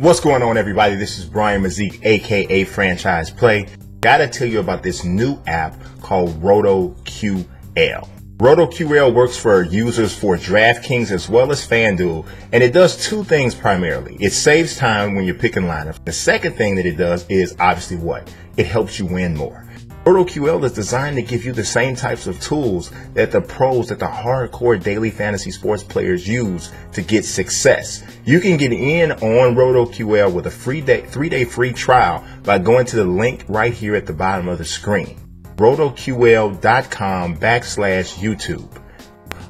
What's going on, everybody? This is Brian Mazique, aka Franchise Play. Gotta tell you about this new app called RotoQL. RotoQL works for users for DraftKings as well as FanDuel, and it does two things primarily. It saves time when you're picking lineups. The second thing that it does is obviously what? It helps you win more. RotoQL is designed to give you the same types of tools that the pros, that the hardcore daily fantasy sports players use to get success. You can get in on RotoQL with a free day, three day free trial by going to the link right here at the bottom of the screen. RotoQL.com backslash YouTube.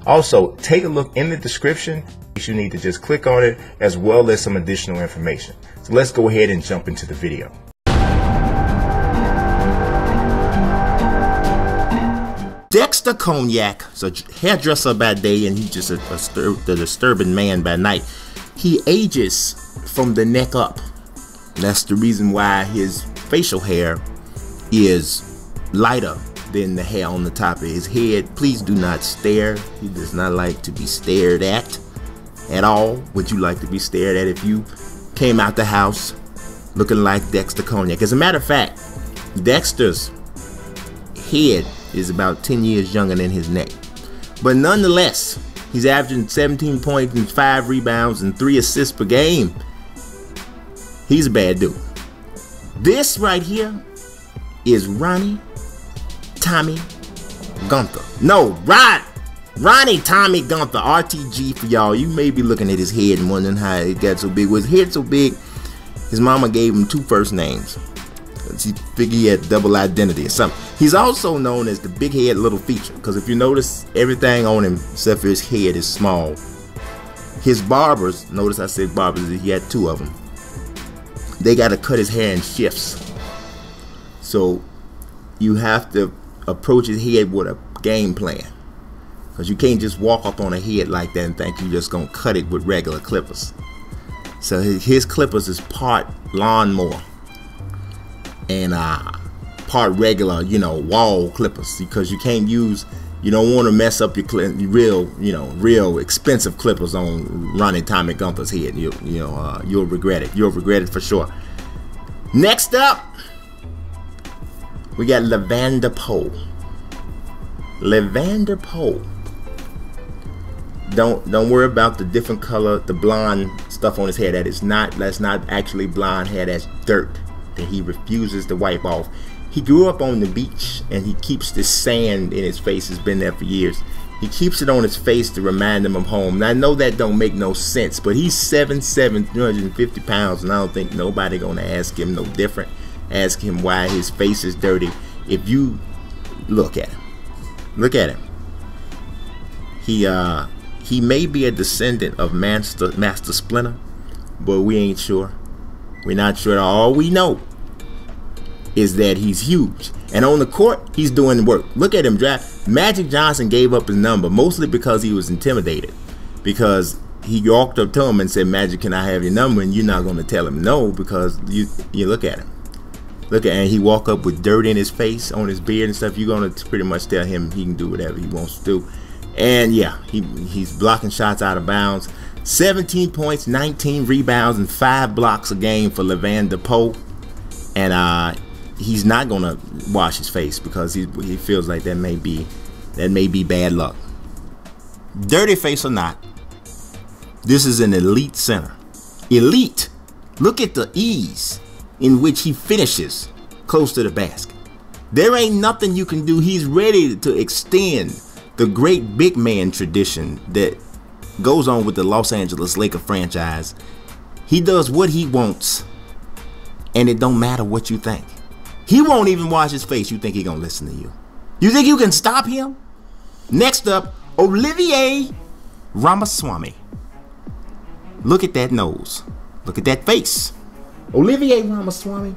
Also, take a look in the description. You need to just click on it as well as some additional information. So let's go ahead and jump into the video. Dexter Cognac is a hairdresser by day and he's just a, a, a disturbing man by night. He ages from the neck up. That's the reason why his facial hair is lighter than the hair on the top of his head. Please do not stare. He does not like to be stared at at all. Would you like to be stared at if you came out the house looking like Dexter Cognac? As a matter of fact, Dexter's head is about 10 years younger than his neck. But nonetheless, he's averaging 17 points and 5 rebounds and 3 assists per game. He's a bad dude. This right here is Ronnie Tommy Gunther. No, Rod Ronnie Tommy Gunther, RTG for y'all. You may be looking at his head and wondering how it got so big. Was his head so big? His mama gave him two first names. He had double identity or something. He's also known as the big head little feature because if you notice, everything on him except for his head is small. His barbers, notice I said barbers, he had two of them. They got to cut his hair in shifts. So you have to approach his head with a game plan. Because you can't just walk up on a head like that and think you're just going to cut it with regular clippers. So his clippers is part lawnmower and uh, part regular, you know, wall clippers because you can't use. You don't want to mess up your real, you know, real expensive clippers on Ronnie Tommy Gunther's head. You, you know, uh, you'll regret it. You'll regret it for sure. Next up, we got Levander Poole. Levander Poole. Don't don't worry about the different color, the blonde stuff on his head. That is not that's not actually blonde hair. That's dirt that he refuses to wipe off. He grew up on the beach and he keeps this sand in his face. It's been there for years. He keeps it on his face to remind him of home. Now I know that don't make no sense, but he's 7'7", 350 pounds, and I don't think nobody gonna ask him no different. Ask him why his face is dirty. If you look at him, look at him. He uh he may be a descendant of Master Master Splinter, but we ain't sure. We're not sure. All we know is that he's huge. And on the court, he's doing work. Look at him draft. Magic Johnson gave up his number mostly because he was intimidated. Because he walked up to him and said, Magic, can I have your number? And you're not going to tell him no because you you look at him. Look at and he walk up with dirt in his face, on his beard and stuff. You're going to pretty much tell him he can do whatever he wants to do. And yeah, he he's blocking shots out of bounds. 17 points, 19 rebounds, and five blocks a game for Levander Poole. And uh, he's not gonna wash his face because he he feels like that may be that may be bad luck. Dirty face or not, this is an elite center. Elite. Look at the ease in which he finishes close to the basket. There ain't nothing you can do. He's ready to extend the great big man tradition that goes on with the Los Angeles Laker franchise. He does what he wants, and it don't matter what you think. He won't even wash his face. You think he gonna listen to you? You think you can stop him? Next up, Olivier Ramaswamy. Look at that nose. Look at that face. Olivier Ramaswamy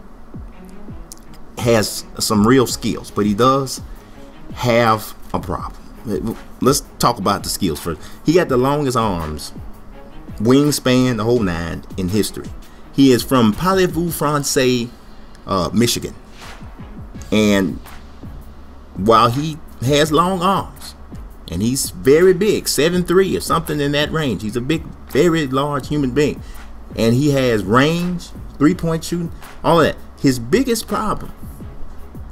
has some real skills, but he does have a problem. Let's talk about the skills first. He got the longest arms, wingspan, the whole nine in history. He is from Parlez-vous Francais, uh, Michigan. And while he has long arms, and he's very big, seven three or something in that range, he's a big, very large human being. and he has range, three point shooting, all that. His biggest problem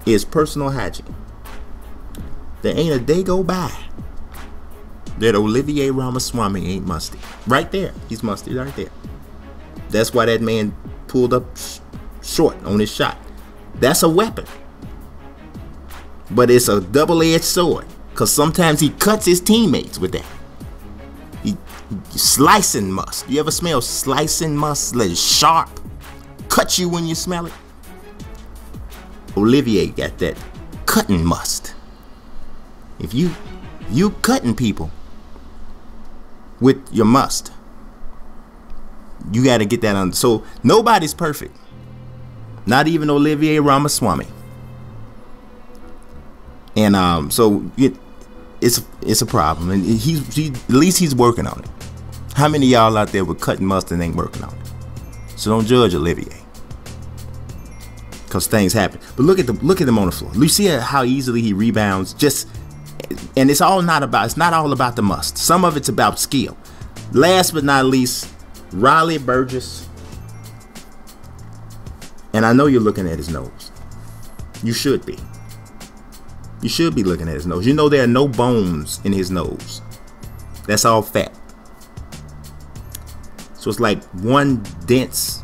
is personal hygiene. There ain't a day go by that Olivier Ramaswamy ain't musty. Right there, he's musty right there. That's why that man pulled up sh- short on his shot. That's a weapon. But it's a double-edged sword. Cause sometimes he cuts his teammates with that. He, he slicing must. You ever smell slicing must? Like sharp. Cut you when you smell it. Olivier got that cutting must. If you you cutting people with your must, you got to get that on. So nobody's perfect. Not even Olivier Ramaswamy. And um, so it, it's it's a problem, and he's he, at least he's working on it. How many y'all out there with cutting mustard and ain't working on it? So don't judge Olivier, cause things happen. But look at the look at him on the floor. You see how easily he rebounds. Just and it's all not about it's not all about the must. Some of it's about skill. Last but not least, Riley Burgess. And I know you're looking at his nose. You should be. You should be looking at his nose. You know there are no bones in his nose. That's all fat. So it's like one dense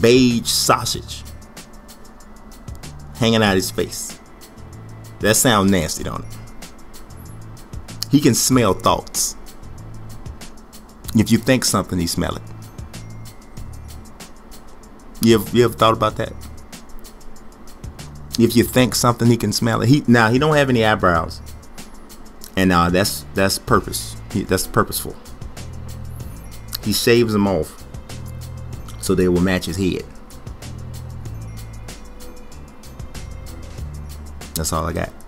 beige sausage hanging out his face. That sound nasty, don't it? He can smell thoughts. If you think something, he smell it. You ever, you ever thought about that? If you think something, he can smell it. He now he don't have any eyebrows, and uh, that's that's purpose. He, that's purposeful. He shaves them off so they will match his head. That's all I got.